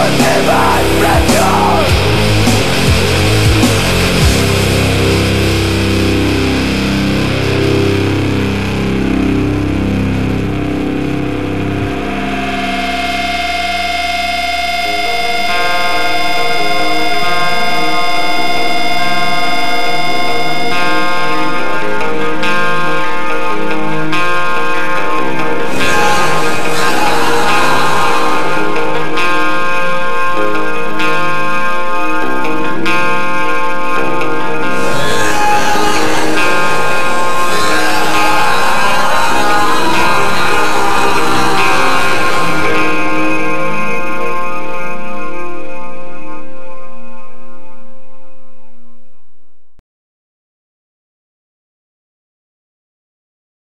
But never